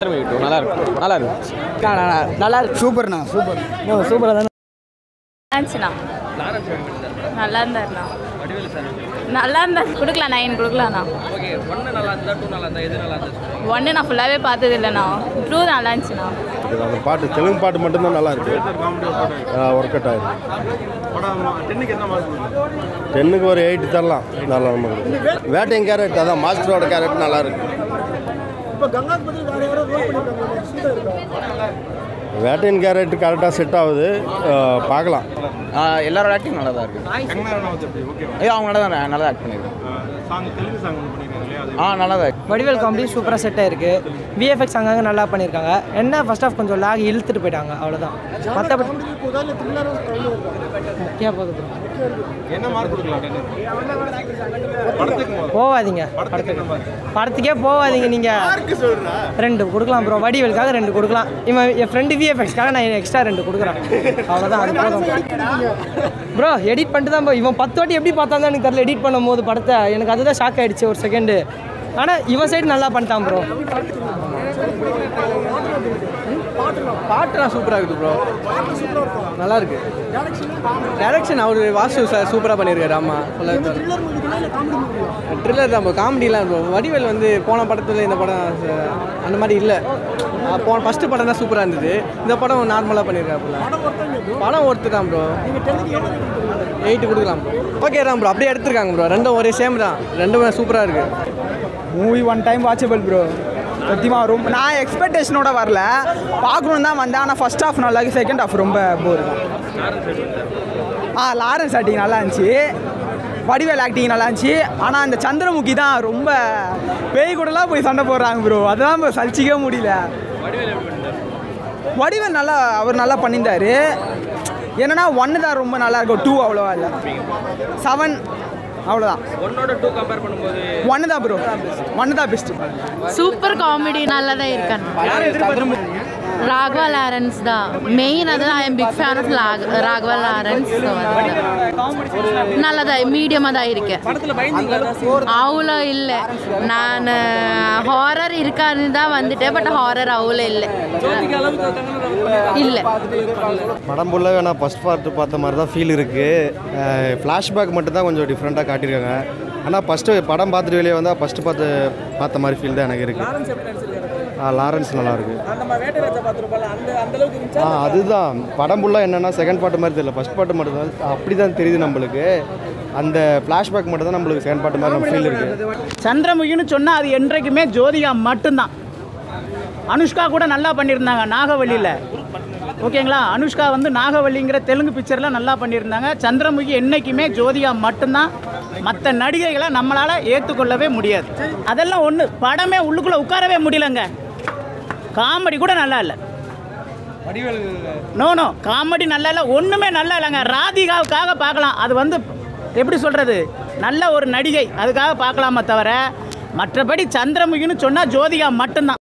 நல்லா இருக்கும் நல்லா இருக்கும் நல்லா இருக்கு சூப்பர்ண்ணா சூப்பர். சூப்பராக தானே. இருந்துச்சுண்ணா நல்லா இருந்தாருண்ணா நல்லா இருந்தா கொடுக்கலாம் நைன் கொடுக்கலாண்ணா. ஓகே ஒன்று நான் ஃபுல்லாகவே பார்த்தது இல்லைண்ணா டூ நல்லா இருந்துச்சுண்ணா இது அந்த பாட்டு தெலுங்கு பாட்டு மட்டும்தான் நல்லா இருக்கு ஒர்க் அவுட் ஆயிருக்கு. டென்னுக்கு ஒரு எயிட் தரலாம். நல்லா வேட்டையும் கேரட் அதான் மாஸ்டரோட கேரட் நல்லா இருக்கு வேட்டையின் கேரட் கரெக்டாக செட் ஆகுது. பார்க்கலாம். எல்லாரோட ஆக்டிங் நல்லா தான் இருக்கு. ஐயோ அவங்க நல்லா தான் நல்லா ஆக்ட் பண்ணியிருக்காங்க ஆ நல்லா தான் இருக்கு. வடிவேல் காமெடி சூப்பராக செட் ஆயிருக்கு. விஎஃப்எக்ஸ் அங்கங்கே நல்லா பண்ணியிருக்காங்க என்ன ஃபர்ஸ்ட் ஆஃப் கொஞ்சம் லாக் இழுத்துட்டு போயிட்டாங்க. அவ்வளோதான் மற்றபடி போவாதீங்க. படத்துக்கு போவாதீங்க நீங்கள் ரெண்டு கொடுக்கலாம் ப்ரோ வடிவேலுக்காக ரெண்டு கொடுக்கலாம். இவன் என் ஃப்ரெண்டு விஎஃப்எக்ஸ்க்காக நான் எக்ஸ்ட்ரா ரெண்டு கொடுக்குறேன். அவ்வளோதான் அது போதும் ப்ரோ எடிட் பண்ணிட்டு தான் bro. இவன் பத்து வாட்டி எப்படி பார்த்தாங்க எனக்கு தெரியல. எடிட் பண்ணும்போது படத்தை. எனக்கு அதுதான் ஷாக் ஆயிடுச்சு ஒரு செகண்டு ஆனால் இவன் சைடு நல்லா பண்ணிட்டான் ப்ரோ பாட்டுலாம் சூப்பராக இருக்குது ப்ரோ நல்லா இருக்கு டேரக்ஷன் அவர் வாசு சார் சூப்பராக பண்ணியிருக்காரு ஆமாம் ட்ரில்லர் தான் ப்ரோ காமெடிலாம் ப்ரோ வடிவேல் வந்து போன படத்தில் இந்த படம் அந்த மாதிரி இல்லை. போன ஃபஸ்ட்டு படம் தான் சூப்பராக இருந்தது. இந்த படம் நார்மலாக பண்ணியிருக்காப்புல. படம் ஒருத்து தான் ப்ரோ எயிட்டு கொடுக்கலாம் ப்ரோ ஓகே தான் ப்ரோ அப்படியே எடுத்திருக்காங்க ப்ரோ ரெண்டும் ஒரே சேம் தான். ரெண்டும் சூப்பராக இருக்குது movie one time watchable bro சத்தியமாக ரொம்ப நான் எக்ஸ்பெக்டேஷனோட வரல. பார்க்கணும் தான் வந்தேன். ஆனால் ஃபஸ்ட் ஹாஃப் நல்லா செகண்ட் ஹாஃப் ரொம்ப போர் ஆ லாரன்ஸ் ஆக்டிங் நல்லா இருந்துச்சு. வடிவேல் ஆக்டிங் நல்லா இருந்துச்சு. ஆனால் அந்த சந்திரமுகி தான் ரொம்ப பேய் கூடலாம் போய் சண்டை போடுறாங்க ப்ரோ அதெல்லாம் இப்போ சலிச்சிக்கவே முடியல. வடிவேல் நல்லா அவர் நல்லா பண்ணியிருந்தார். என்னன்னா ஒன்று தான் ரொம்ப நல்லா இருக்கும். டூ அவ்வளோவா இல்லை. செவன் அவ்வளோதான் ஒன்னோட டூ கம்பேர் பண்ணும்போது ஒன்று தான் ப்ரோ ஒன்று தான் பெஸ்ட்டு சூப்பர் காமெடி நல்லா தான் இருக்காங்க ராகவா லாரன்ஸ் தான் மெயின் அது I am big fan of lock Raghava Lawrence நல்லதாக மீடியமாக தான் இருக்கேன் அவ்வளோ இல்லை நான் ஹாரர் இருக்காருன்னு தான் வந்துட்டேன் பட் ஹாரர் அவ்வளோ இல்லை இல்லை படம் ஃபுல்லாகவே நான் ஃபஸ்ட் பார்ட் பார்த்த மாதிரி தான் ஃபீல் இருக்குது ஃப்ளாஷ்பேக் மட்டும் தான் கொஞ்சம் டிஃப்ரெண்ட்டாக காட்டியிருக்காங்க. ஆனால் ஃபஸ்ட்டு படம் பார்த்துட்டு வெளியே வந்தால் ஃபஸ்ட்டு பார்த்து பார்த்த மாதிரி ஃபீல் தான் எனக்கு இருக்குது லாரன்ஸ் நல்லாயிருக்கு. ஆ அதுதான். படம் ஃபுல்லாக என்னென்னா செகண்ட் பாட்டு மாதிரி தெரியல. ஃபஸ்ட் பாட்டு மட்டும் தான். அப்படி தான் தெரியுது நம்மளுக்கு. அந்த ஃப்ளாஷ்பேக் மட்டும் தான் நம்மளுக்கு செகண்ட் பாட்டு மாதிரி ஃபீல் இருக்குது சந்திரமுகின்னு சொன்னால் அது என்றைக்குமே ஜோதிகா மட்டும்தான். அனுஷ்கா கூட நல்லா பண்ணியிருந்தாங்க நாகவல்லியில். ஓகேங்களா? அனுஷ்கா வந்து நாகவல்லிங்கிற தெலுங்கு பிக்சரில் நல்லா பண்ணியிருந்தாங்க. சந்திரமுகி என்றைக்குமே ஜோதிகா மட்டும்தான். மற்ற நடிகைகளை நம்மளால் ஏற்றுக்கொள்ளவே முடியாது. அதெல்லாம் ஒன்று படமே உள்ளுக்குள்ளே உட்காரவே முடியலங்க. காமெடி கூட நல்லா இல்லை. நோ நோ காமெடி நல்லா இல்லை ஒன்றுமே நல்லா இல்லைங்க. ராதிகாவுக்காக பார்க்கலாம். அது வந்து எப்படி சொல்கிறது நல்ல ஒரு நடிகை. அதுக்காக பார்க்கலாமே தவிர மற்றபடி சந்திரமுகின்னு சொன்னால் ஜோதிகா மட்டும்தான்.